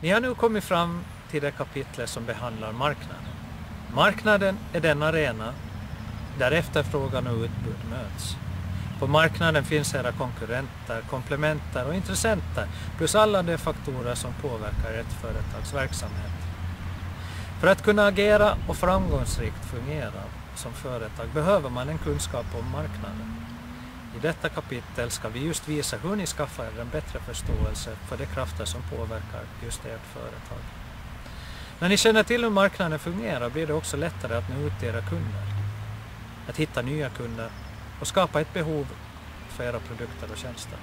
Ni har nu kommit fram till det kapitlet som behandlar marknaden. Marknaden är den arena där efterfrågan och utbud möts. På marknaden finns era konkurrenter, komplementer och intressenter plus alla de faktorer som påverkar ett företags verksamhet. För att kunna agera och framgångsrikt fungera som företag behöver man en kunskap om marknaden. I detta kapitel ska vi just visa hur ni skaffar er en bättre förståelse för de krafter som påverkar just ert företag. När ni känner till hur marknaden fungerar blir det också lättare att nå ut till era kunder. Att hitta nya kunder och skapa ett behov för era produkter och tjänster.